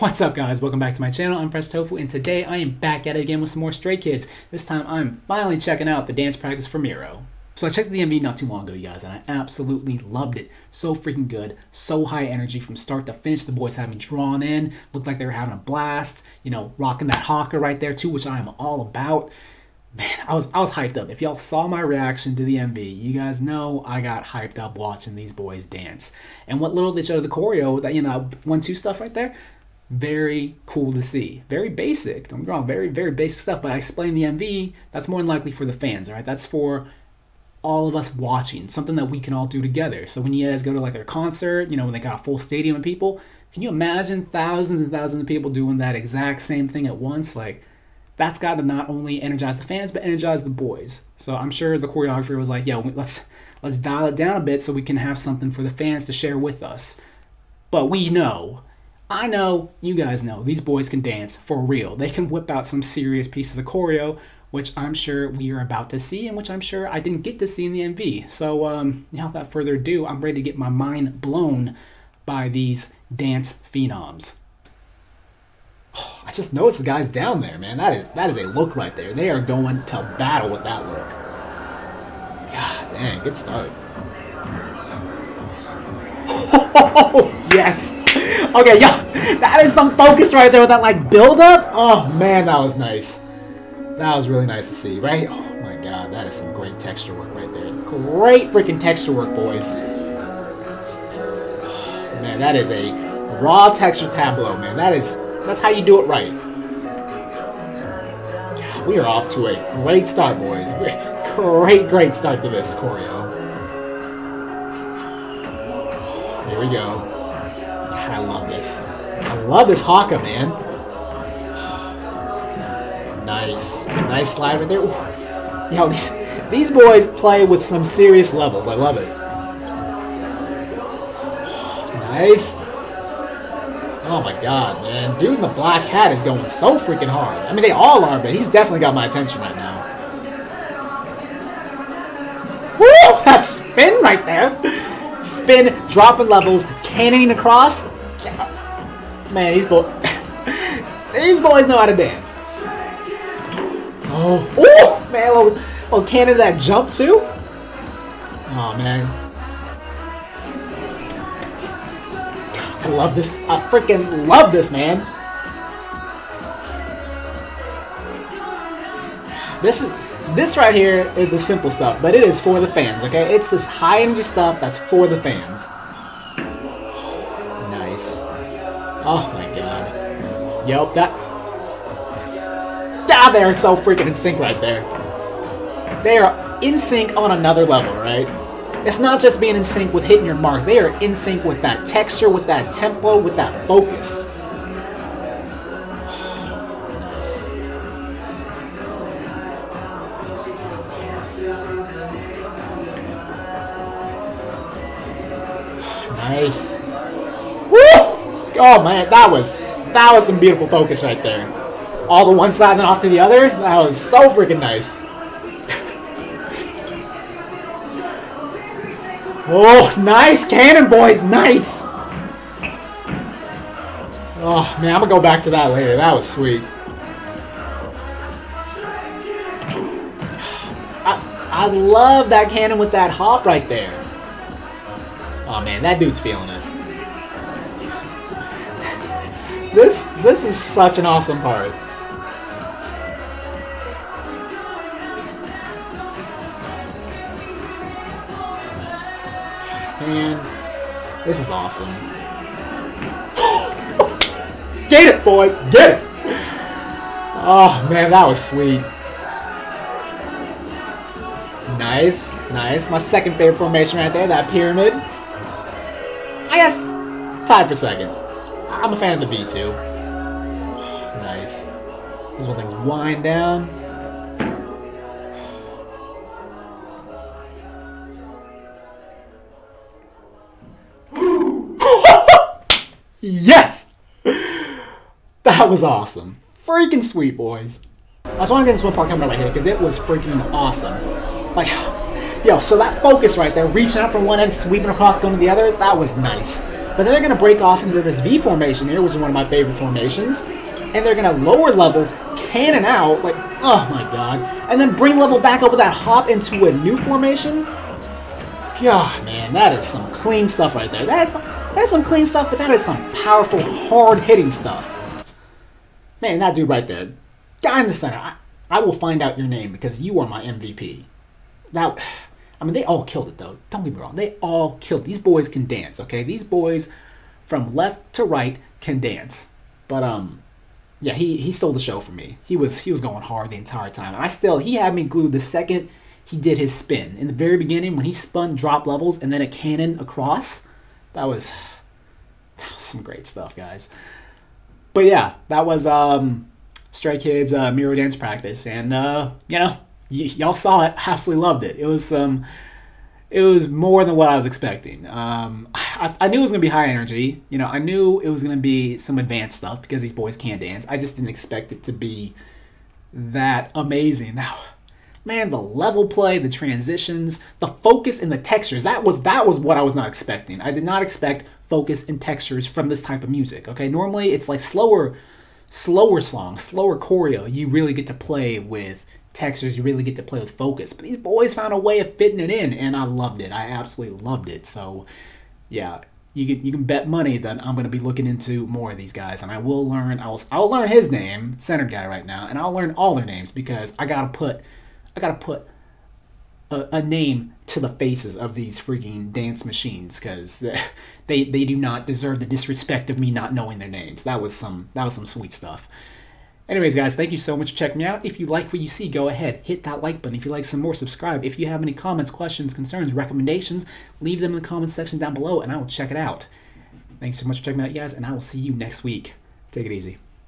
What's up guys, welcome back to my channel, I'm Fresh Tofu, and today I am back at it again with some more Stray Kids. This time I'm finally checking out the dance practice for MIROH. So I checked the MV not too long ago, you guys, and I absolutely loved it. So freaking good, so high energy from start to finish. The boys had me drawn in, looked like they were having a blast, you know, rocking that Haka right there too, which I am all about. Man, I was I was hyped up. If y'all saw my reaction to the MV, you guys know I got hyped up watching these boys dance. And what little they showed of the choreo, that you know, one two stuff right there, very cool to see. Very basic, don't get wrong, very, very basic stuff, but I explained the MV, that's more than likely for the fans, right? That's for all of us watching, something that we can all do together. So when you guys go to like their concert, you know, when they got a full stadium of people, can you imagine thousands and thousands of people doing that exact same thing at once? Like, that's got to not only energize the fans, but energize the boys. So I'm sure the choreographer was like, yo, let's let's dial it down a bit so we can have something for the fans to share with us. But we know I know, you guys know, these boys can dance for real. They can whip out some serious pieces of choreo, which I'm sure we are about to see, and which I'm sure I didn't get to see in the MV. So, um, without further ado, I'm ready to get my mind blown by these dance phenoms. Oh, I just noticed the guys down there, man. That is that is a look right there. They are going to battle with that look. God dang, good start. Oh, yes! okay, yo, that is some focus right there with that like build up. Oh man, that was nice. That was really nice to see, right? Oh my god, that is some great texture work right there. Great freaking texture work, boys. man, that is a raw texture tableau, man. That is that's how you do it right. We are off to a great start, boys. Great, great start to this choreo. We go. I love this. I love this Haka, man. Nice. Nice slide right there. Ooh. Yo, these, these boys play with some serious levels. I love it. Nice. Oh my god, man. Dude in the black hat is going so freaking hard. I mean, they all are, but he's definitely got my attention right now. Woo! That spin right there. Spin, dropping levels, cannoning across. Man, these boys, these boys know how to dance. Oh, oh, man, oh, oh, cannon that jump too. Oh man, I love this. I freaking love this, man. This is this right here is the simple stuff, but it is for the fans. Okay, it's this high energy stuff that's for the fans. Nice. Oh my god. Yep, that... Ah, they're so freaking in sync right there. They are in sync on another level, right? It's not just being in sync with hitting your mark. They are in sync with that texture, with that tempo, with that focus. Nice. Oh man, that was that was some beautiful focus right there. All the one side and then off to the other. That was so freaking nice. oh, nice cannon, boys, nice. Oh man, I'm gonna go back to that later. That was sweet. I I love that cannon with that hop right there. Man, that dude's feeling it. This this is such an awesome part. Man, this is awesome. Get it, boys! Get it! Oh, man, that was sweet. Nice, nice. My second favorite formation right there, that pyramid. I guess tied for second. I'm a fan of the V2. Nice. This one thing's wind down. yes! That was awesome. Freaking sweet, boys. I just want to get this one part coming up right here because it was freaking awesome. Like, yo, so that focus right there, reaching out from one end, sweeping across, going to the other, that was nice. But then they're going to break off into this V formation here, which is one of my favorite formations. And they're going to lower levels, cannon out, like, oh my god. And then bring level back up with that hop into a new formation. God, man, that is some clean stuff right there. That is, that's some clean stuff, but that is some powerful, hard-hitting stuff. Man, that dude right there. Guy in the center. I, I will find out your name because you are my MVP. That... I mean, they all killed it though. Don't get me wrong. They all killed. These boys can dance. Okay, these boys from left to right can dance. But um, yeah, he he stole the show for me. He was he was going hard the entire time. And I still he had me glued the second he did his spin in the very beginning when he spun drop levels and then a cannon across. That was that was some great stuff, guys. But yeah, that was um Stray Kids uh, MIROH Dance practice, and uh, you know y- y'all saw it, absolutely loved it. It was um, it was more than what I was expecting. Um, I, I knew it was gonna be high energy. You know, I knew it was gonna be some advanced stuff because these boys can dance. I just didn't expect it to be that amazing. Now, man, the level play, the transitions, the focus and the textures. That was that was what I was not expecting. I did not expect focus and textures from this type of music. Okay, normally it's like slower, slower songs, slower choreo. You really get to play with textures, you really get to play with focus. But these boys found a way of fitting it in, and I loved it. I absolutely loved it. So, yeah, you can you can bet money that I'm going to be looking into more of these guys, and I will learn. I will I'll learn his name, center guy, right now, and I'll learn all their names because I gotta put I gotta put a, a name to the faces of these freaking dance machines because they they do not deserve the disrespect of me not knowing their names. That was some that was some sweet stuff. Anyways, guys, thank you so much for checking me out. If you like what you see, go ahead, hit that like button. If you like some more, subscribe. If you have any comments, questions, concerns, recommendations, leave them in the comments section down below and I will check it out. Thanks so much for checking me out, guys, and I will see you next week. Take it easy.